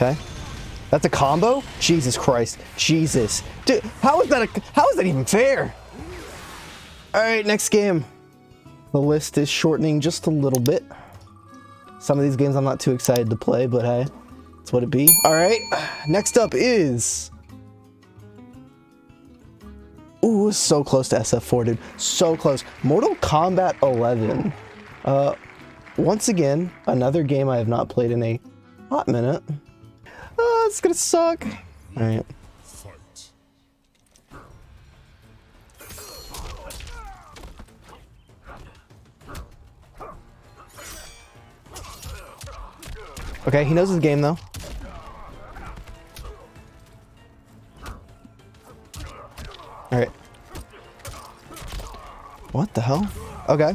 Okay. That's a combo? Jesus Christ. Jesus. Dude, how is that a, how is that even fair? Alright, next game. The list is shortening just a little bit. Some of these games I'm not too excited to play, but hey, that's what it be. Alright, next up is... Ooh, so close to SF4, dude. So close. Mortal Kombat 11. Uh, once again, another game I have not played in a hot minute. Uh, it's gonna suck. Alright. Okay, he knows his game though. Alright. What the hell? Okay.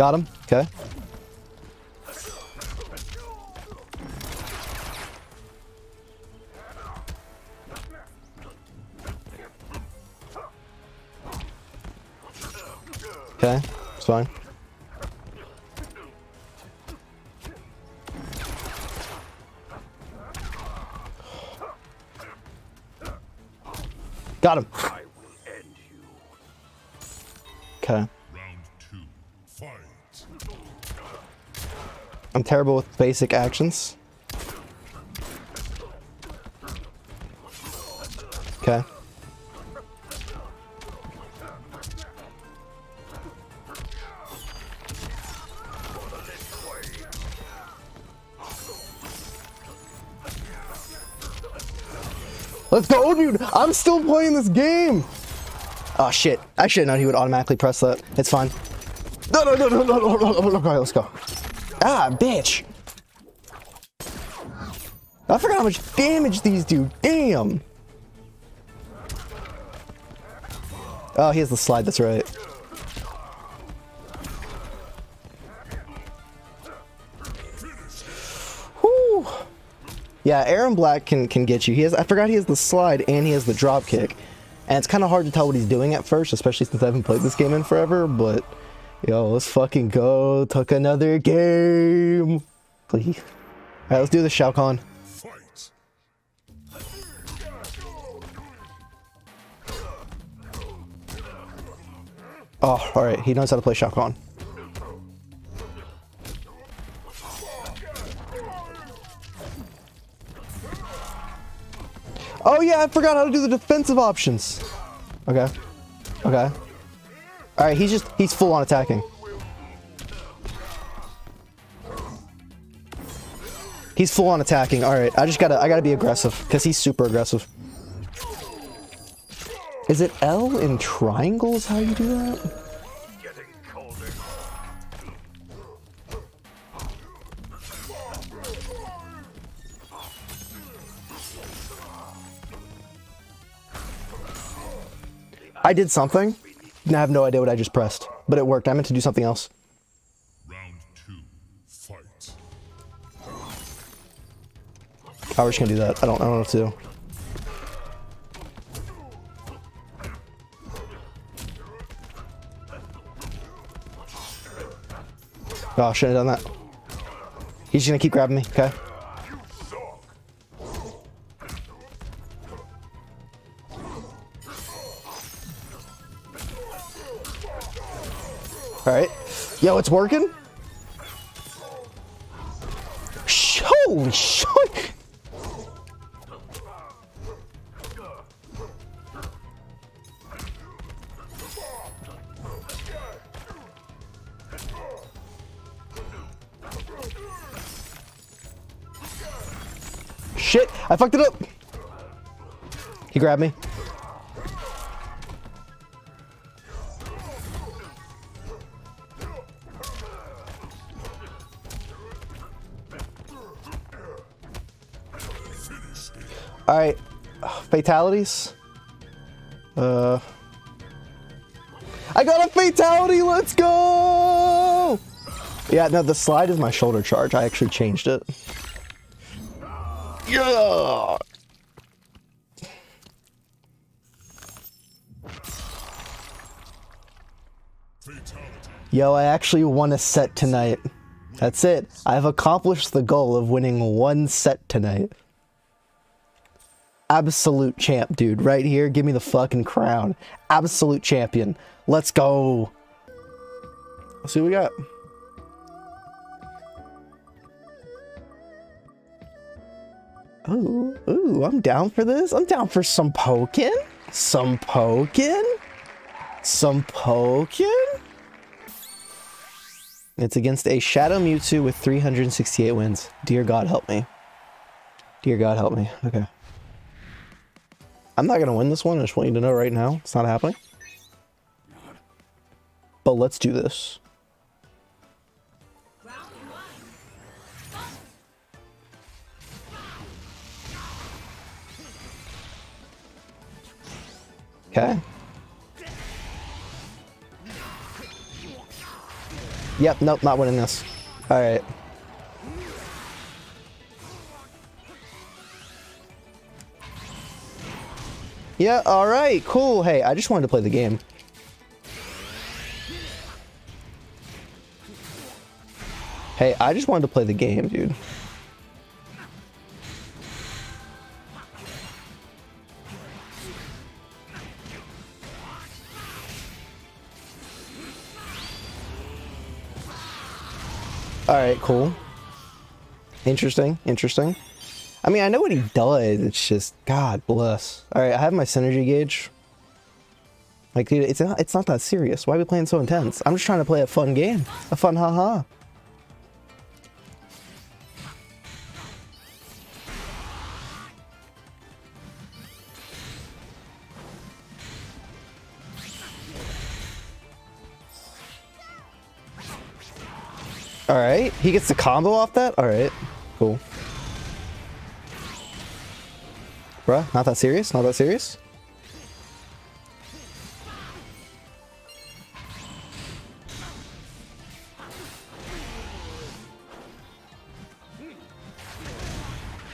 Got him. Okay. Okay, it's fine. Got him. Terrible with basic actions. Okay. Let's go, dude! I'm still playing this game! Oh shit. I should have known he would automatically press that. It's fine. No, no, no, no, no, no, no, no, no, no, let's go. Ah, bitch! I forgot how much damage these do. Damn! Oh, he has the slide, that's right. Whew. Yeah, Erron Black can, can get you. He has I forgot he has the slide and he has the drop kick. And it's kind of hard to tell what he's doing at first, especially since I haven't played this game in forever, but yo, let's fucking go. Took another game. Please. Alright, let's do the Shao Kahn. Oh, alright, he knows how to play Shao Kahn. Oh yeah, I forgot how to do the defensive options. Okay. Okay. Alright, he's just, he's full on attacking. He's full on attacking. Alright, I just gotta, I gotta be aggressive, because he's super aggressive. Is it L in triangles how you do that? I did something. I have no idea what I just pressed, but it worked. I meant to do something else. Round two, fight. Oh, we're just gonna do that. I don't, I don't know what to do. Oh, shouldn't have done that. He's gonna keep grabbing me, okay? Alright. Yo, it's working? Holy shit! Shit, I fucked it up. He grabbed me. Fatalities. Uh, I got a fatality. Let's go. Yeah, no, the slide is my shoulder charge. I actually changed it. Yeah. Yo, I actually won a set tonight. That's it. I've accomplished the goal of winning one set tonight. Absolute champ, dude. Right here, give me the fucking crown. Absolute champion. Let's go. Let's see what we got. Ooh, ooh, I'm down for this. I'm down for some Pokken. Some Pokken. Some Pokken. It's against a Shadow Mewtwo with 368 wins. Dear God, help me. Dear God, help me. Okay. I'm not going to win this one. I just want you to know right now. It's not happening. But let's do this. Okay. Yep, nope, not winning this. Alright. Yeah, alright, cool. Hey, I just wanted to play the game. Hey, I just wanted to play the game, dude. Alright, cool. Interesting, interesting. I mean, I know what he does, it's just, God bless. Alright, I have my synergy gauge. Like, dude, it's not, it's not that serious. Why are we playing so intense? I'm just trying to play a fun game. A fun haha. -ha. Alright, he gets the combo off that? Alright, cool. Bruh, not that serious? Not that serious?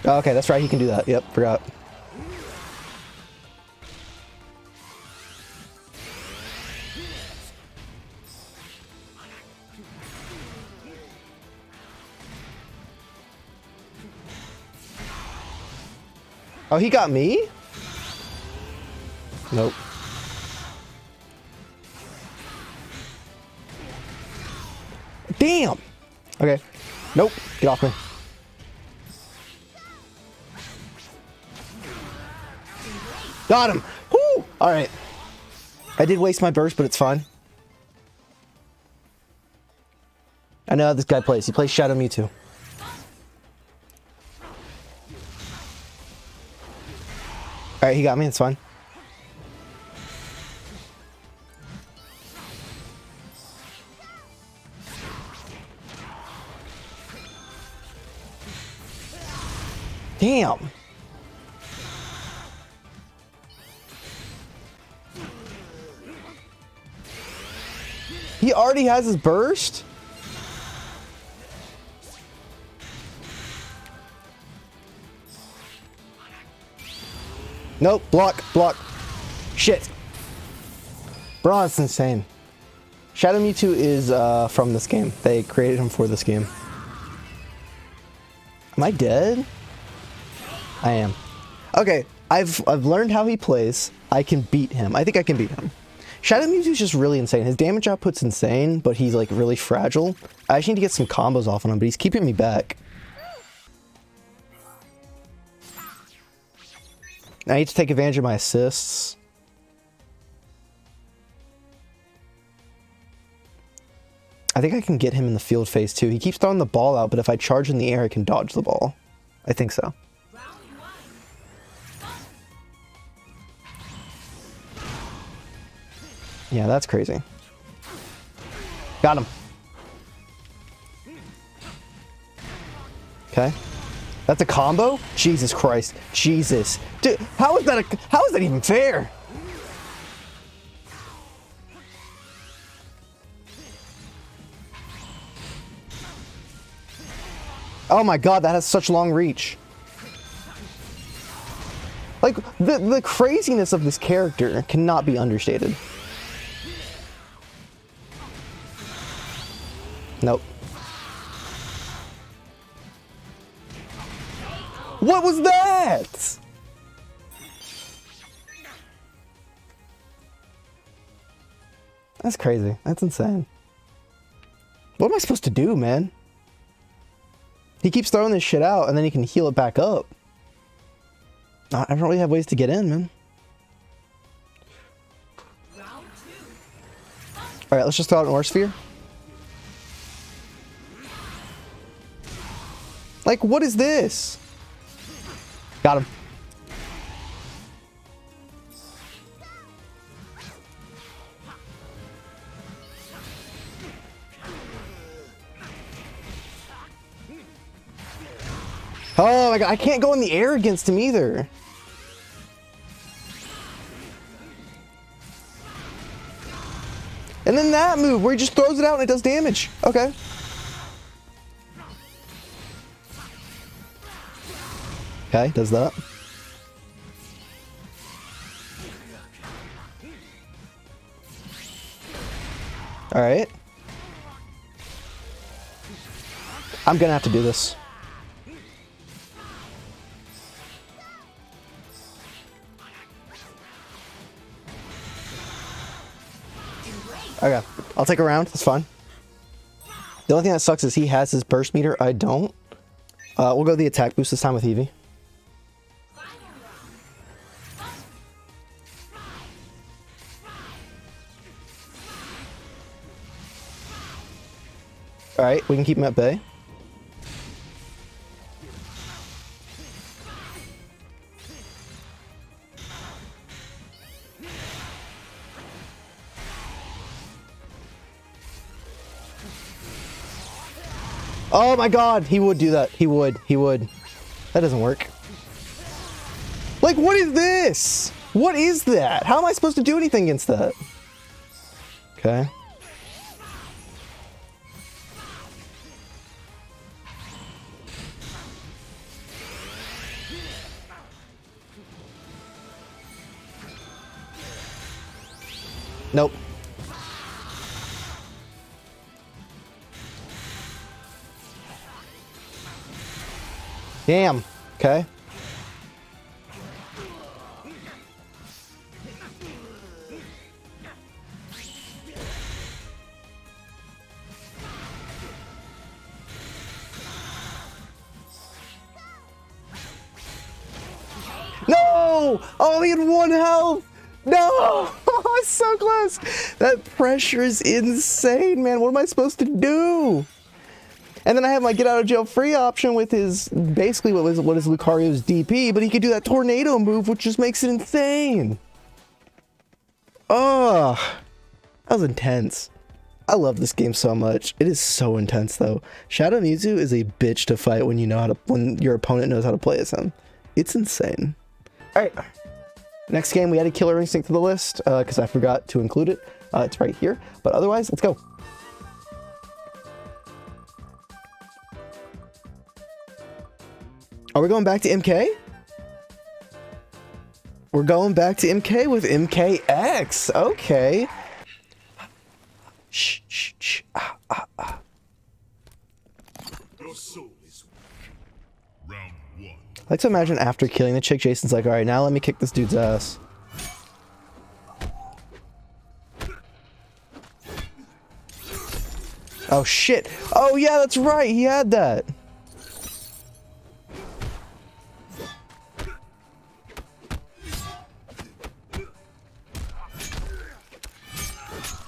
Oh, okay, that's right, he can do that. Yep, forgot. Oh, he got me? Nope. Damn! Okay. Nope. Get off me. Got him! Whoo! Alright. I did waste my burst, but it's fine. I know how this guy plays. He plays Shadow Mewtwo. Alright, he got me, it's fine. Damn. He already has his burst? Nope, block, block. Shit. Bro, it's insane. Shadow Mewtwo is uh, from this game. They created him for this game. Am I dead? I am. Okay, I've I've learned how he plays. I can beat him. I think I can beat him. Shadow Mewtwo is just really insane. His damage output's insane, but he's like really fragile. I actually need to get some combos off on him, but he's keeping me back. I need to take advantage of my assists. I think I can get him in the field phase too. He keeps throwing the ball out, but if I charge in the air, I can dodge the ball. I think so. Yeah, that's crazy. Got him. Okay. That's a combo? Jesus Christ. Jesus. Dude, how is that a, how is that even fair? Oh my god, that has such long reach. Like, the, the craziness of this character cannot be understated. Nope. What was that? That's crazy. That's insane. What am I supposed to do, man? He keeps throwing this shit out and then he can heal it back up. I don't really have ways to get in, man. Alright, let's just throw out an Aura Sphere. Like, what is this? Got him. Oh my god, I can't go in the air against him either. And then that move where he just throws it out and it does damage. Okay. Okay, does that. Alright. I'm gonna have to do this. I'll take a round. That's fine. The only thing that sucks is he has his burst meter. I don't. Uh, we'll go the attack boost this time with Eevee. Alright, we can keep him at bay. Oh my god, he would do that. He would. He would. That doesn't work. Like, what is this? What is that? How am I supposed to do anything against that? Okay. Nope. Damn. Okay. No! He had one health! No! So close! That pressure is insane, man. What am I supposed to do? And then I have my get out of jail free option with his basically what was what is Lucario's DP, but he could do that tornado move, which just makes it insane. Oh, that was intense. I love this game so much. It is so intense though. Shadow Mewtwo is a bitch to fight when you know how to when your opponent knows how to play as him. It's insane. All right. Next game, we added Killer Instinct to the list because uh, I forgot to include it. Uh, it's right here. But otherwise, let's go. Are we going back to MK? We're going back to MK with MKX. Okay. Shh, shh, shh. Ah, ah, ah. I like to imagine after killing the chick, Jason's like, all right, now let me kick this dude's ass. Oh shit. Oh yeah, that's right. He had that.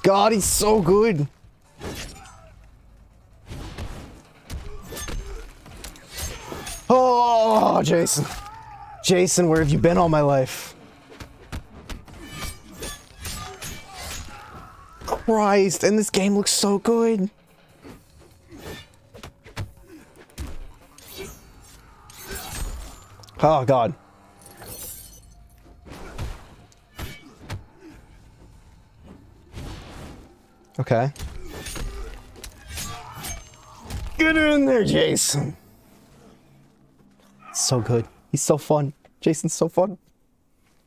God, he's so good. Oh, Jason. Jason, where have you been all my life? Christ, and this game looks so good. Oh, God. Okay. Get in there, Jason. So good. He's so fun. Jason's so fun.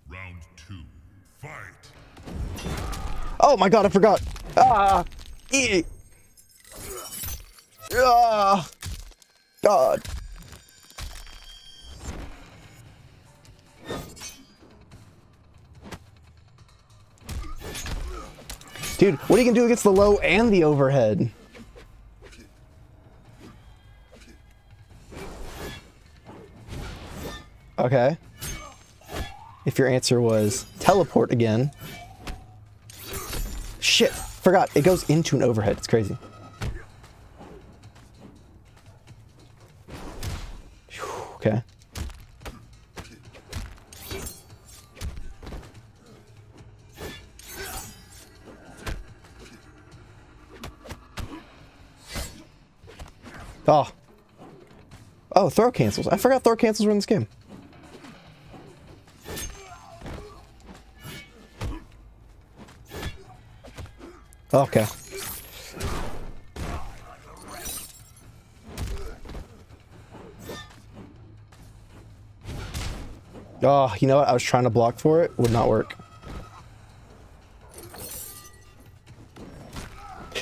Round two. Fight. Oh my god, I forgot. Ah. E Ah, God. Dude, what are you gonna do against the low and the overhead? Okay. If your answer was teleport again. Shit, forgot. It goes into an overhead. It's crazy. Okay. Oh. Oh, throw cancels. I forgot throw cancels were in this game. Okay. Oh, you know what? I was trying to block for it. Would not work.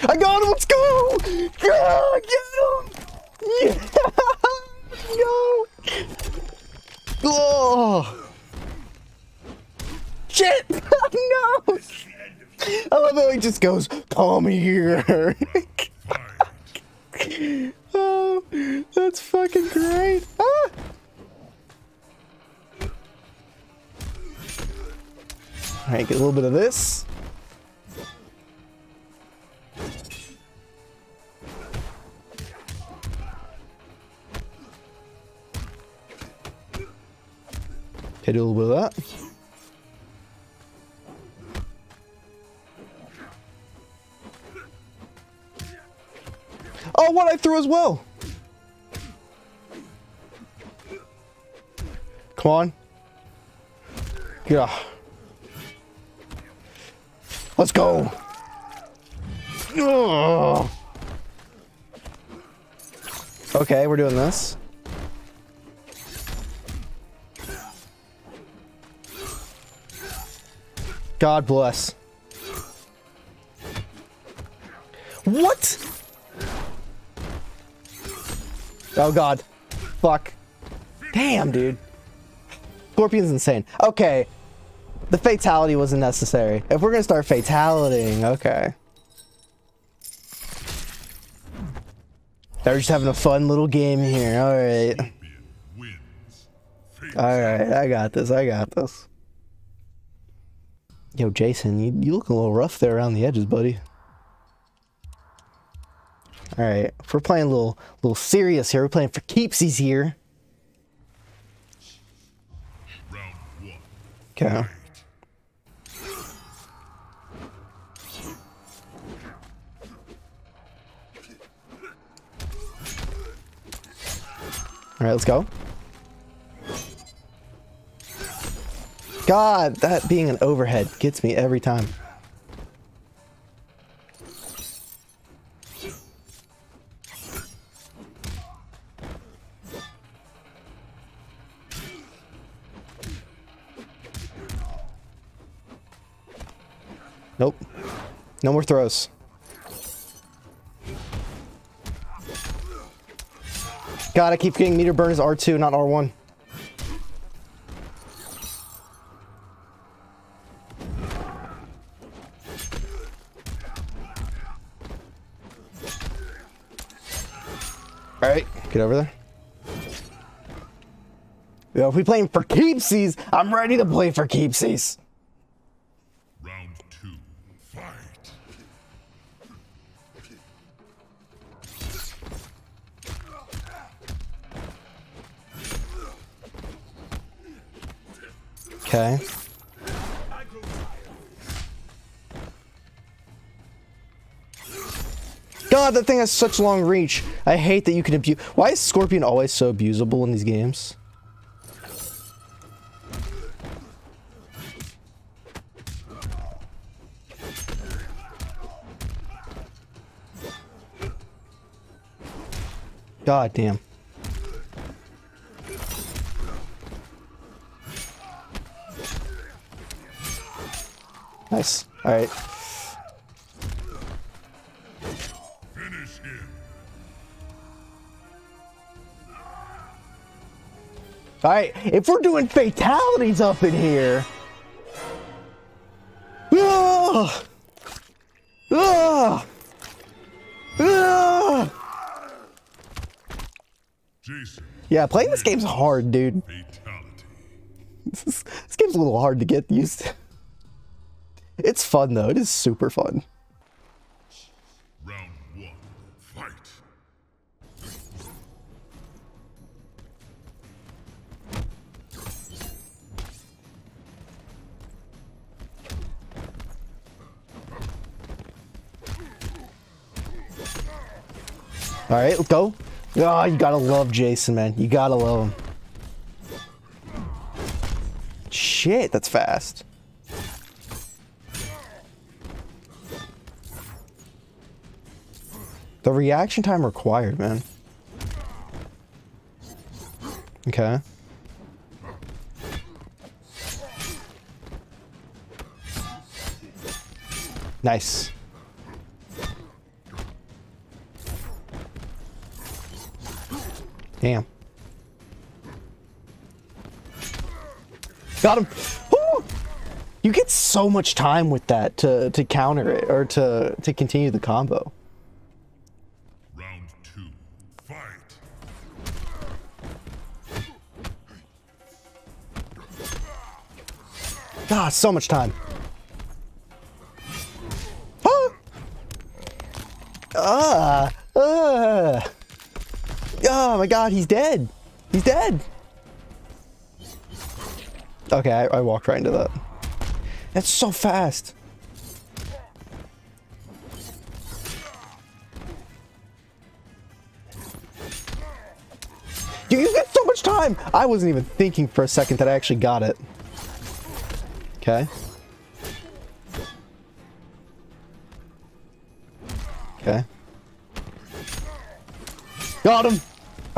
I got him! Let's go! Yeah, get him! Yeah! No! Oh! Shit! no! I love how he just goes, call me here. oh, that's fucking great. Ah! All right, get a little bit of this. Do a little bit of that. Oh, what I threw as well. Come on. Yeah. Let's go. Ugh. Okay, we're doing this. God bless. What? Oh god. Fuck. Damn, dude. Scorpion's insane. Okay. The fatality wasn't necessary. If we're gonna start fatalitying, okay. They're just having a fun little game here. Alright. Alright, I got this. I got this. Yo, Jason, you, you look a little rough there around the edges, buddy. All right, if we're playing a little, little serious here, we're playing for keepsies here. Okay. All right, let's go. God, that being an overhead gets me every time. Nope. No more throws. God, I keep getting meter burn as R2, not R1. Alright, get over there. Yo, if we playing for keepsies, I'm ready to play for keepsies. God, that thing has such long reach. I hate that you can abuse. Why is Scorpion always so abusable in these games? God damn. Nice. All begin. Alright, if we're doing fatalities up in here. Ah! Ah! Ah! Jason, yeah, playing this game's hard, dude. This, this game's a little hard to get used to. It's fun, though. It is super fun. All right, go. Oh, you gotta love Jason, man. You gotta love him. Shit, that's fast. The reaction time required, man. Okay. Nice. Damn. Got him. Woo! You get so much time with that to to counter it or to to continue the combo. Round two, fight. Ah, so much time. He's dead. He's dead. Okay, I, I walked right into that. That's so fast. Dude, you get so much time. I wasn't even thinking for a second that I actually got it. Okay. Okay. Got him.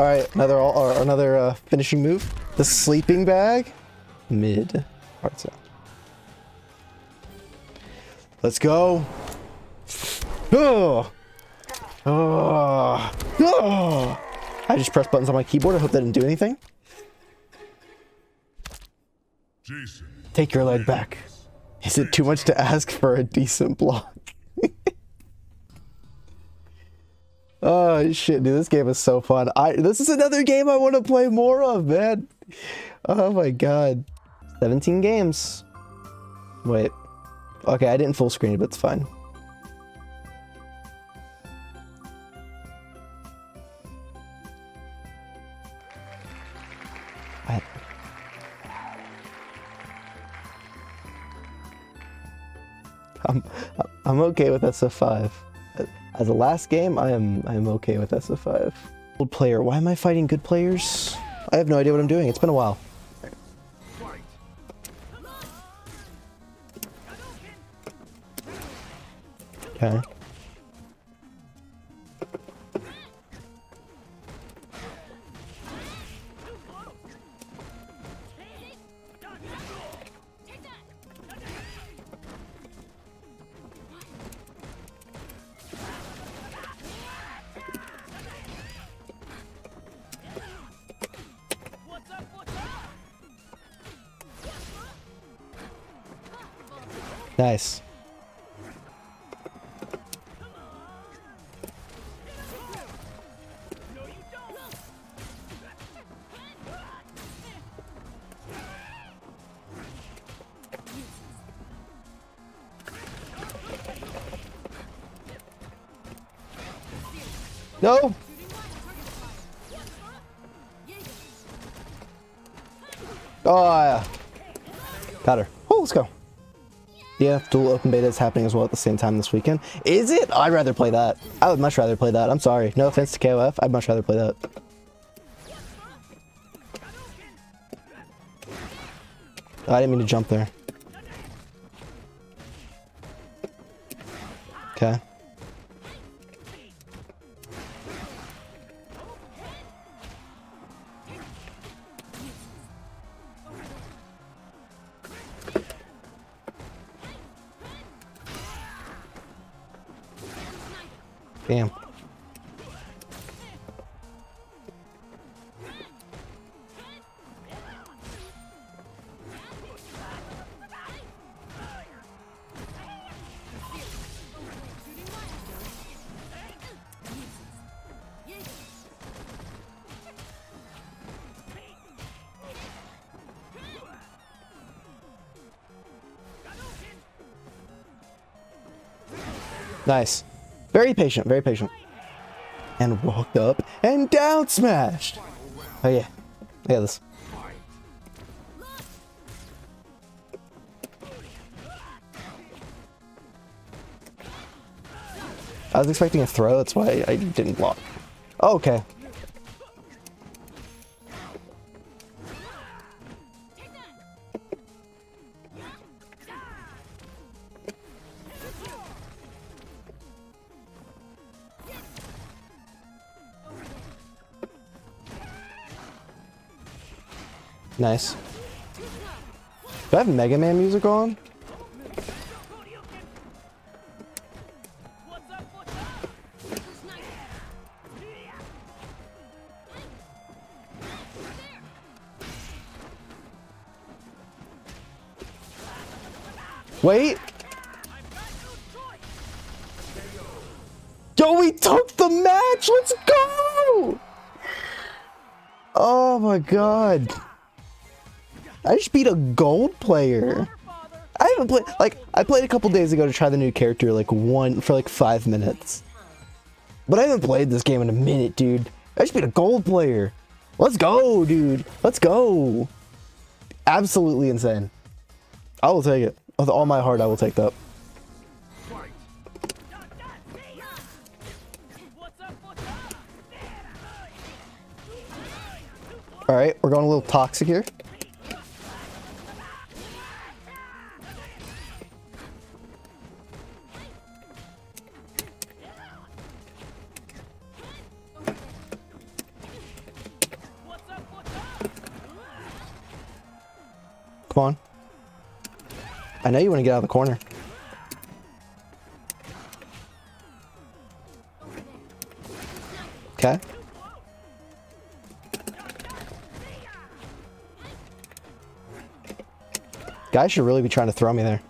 All right, another or another uh, finishing move. The sleeping bag, mid. Hard sound. Let's go. Oh. Oh. Oh. I just pressed buttons on my keyboard. I hope that didn't do anything. Jason, Take your leg back. Is it too much to ask for a decent block? Oh shit, dude, this game is so fun. I this is another game I want to play more of, man. Oh my god. 17 games. Wait. Okay, I didn't full screen but it's fine. I'm I'm okay with SF5. As a last game, I am I am okay with SF5. Old player. Why am I fighting good players? I have no idea what I'm doing. It's been a while. Okay. No. Oh yeah. Got her. Oh, let's go. Yeah, dual open beta is happening as well at the same time this weekend. Is it? I'd rather play that. I would much rather play that. I'm sorry. No offense to KOF. I'd much rather play that. Oh, I didn't mean to jump there. Okay. Nice. Very patient, very patient. And walked up and down smashed. Oh yeah. Look at this. I was expecting a throw, that's why I didn't block. Oh, okay. Nice. Do I have Mega Man music on? Wait. Yo, we took the match. Let's go. Oh my god. I just beat a gold player. I haven't played like I played a couple days ago to try the new character like one for like five minutes. But I haven't played this game in a minute, dude. I just beat a gold player. Let's go, dude. Let's go. Absolutely insane. I will take it. With all my heart, I will take that. Alright, we're going a little toxic here. I know you want to get out of the corner. Okay. Guys should really be trying to throw me there.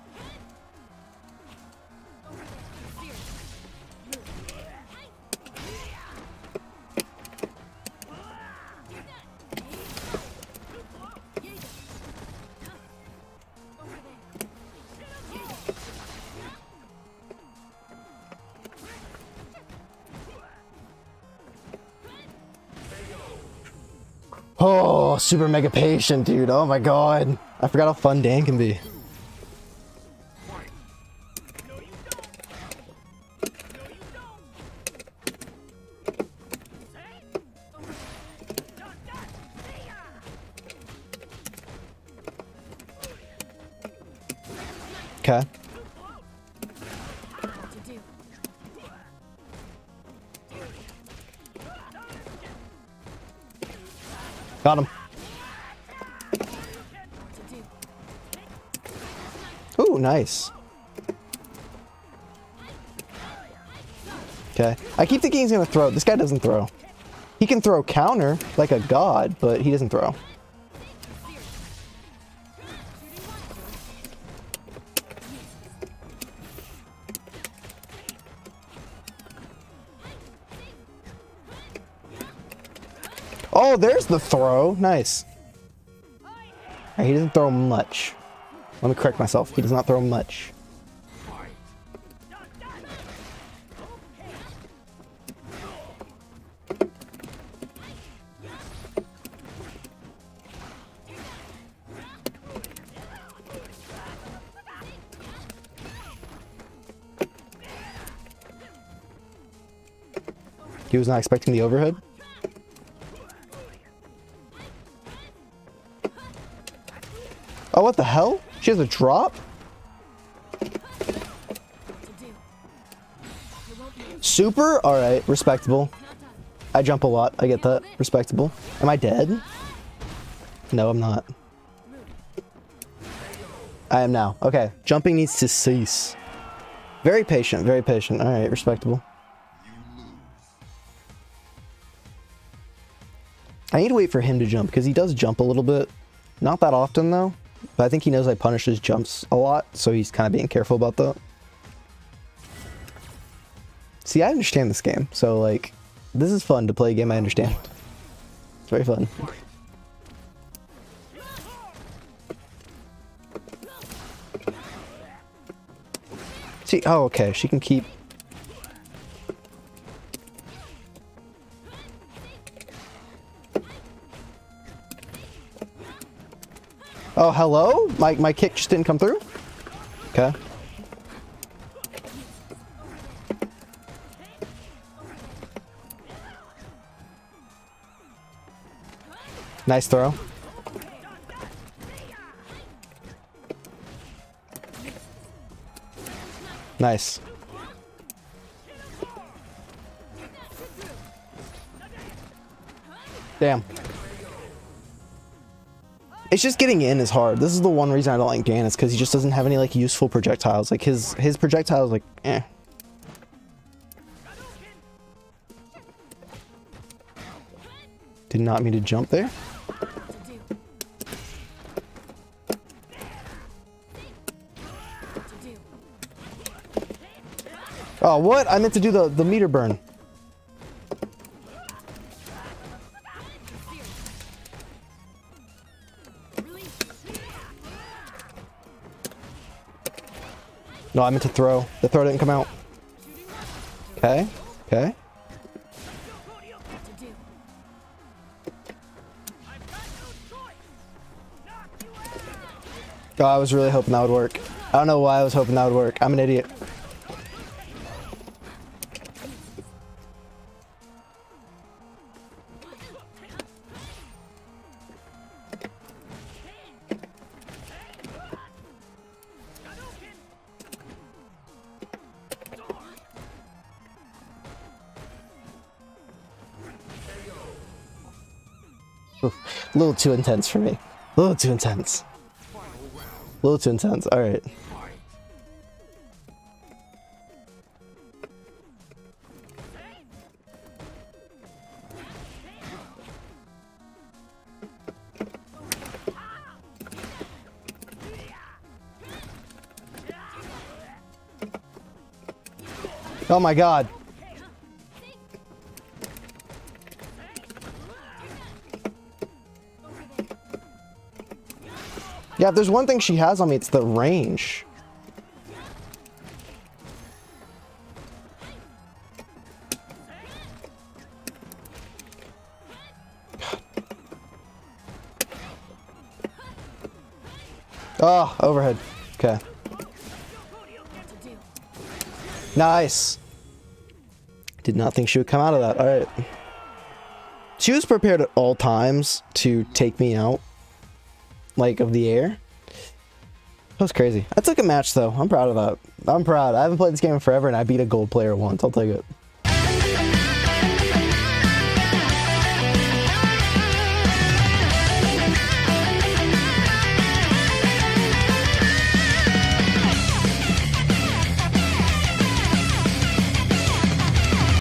Super mega patient, dude. Oh my god. I forgot how fun Dan can be. Okay. Got him. Ooh, nice. Okay. I keep thinking he's gonna throw. This guy doesn't throw. He can throw counter like a god, but he doesn't throw. Oh, there's the throw. Nice. Right, he doesn't throw much. Let me correct myself. He does not throw much. He was not expecting the overhead. Oh, what the hell? She has a drop? Super? Alright, respectable. I jump a lot. I get that. Respectable. Am I dead? No, I'm not. I am now. Okay. Jumping needs to cease. Very patient. Very patient. Alright, respectable. I need to wait for him to jump because he does jump a little bit. Not that often though. But I think he knows I punish his jumps a lot, so he's kind of being careful about that. See, I understand this game, so like, this is fun to play a game I understand. It's very fun. See, oh, okay, she can keep Oh, hello? My, my kick just didn't come through? Okay. Nice throw. Nice. Damn. It's just getting in is hard. This is the one reason I don't like Gan is because he just doesn't have any like useful projectiles. Like his his projectiles like eh. Did not mean to jump there. Oh, what? I meant to do the, the meter burn. No, I meant to throw. The throw didn't come out. Okay. Okay. Oh, I was really hoping that would work. I don't know why I was hoping that would work. I'm an idiot. Little too intense for me. A little too intense. A little too intense. All right. Oh my god. Yeah, if there's one thing she has on me, it's the range. Oh, overhead. Okay. Nice. Did not think she would come out of that. All right. She was prepared at all times to take me out, like, of the air. That was crazy. I took a match, though. I'm proud of that. I'm proud. I haven't played this game in forever, and I beat a gold player once. I'll take it.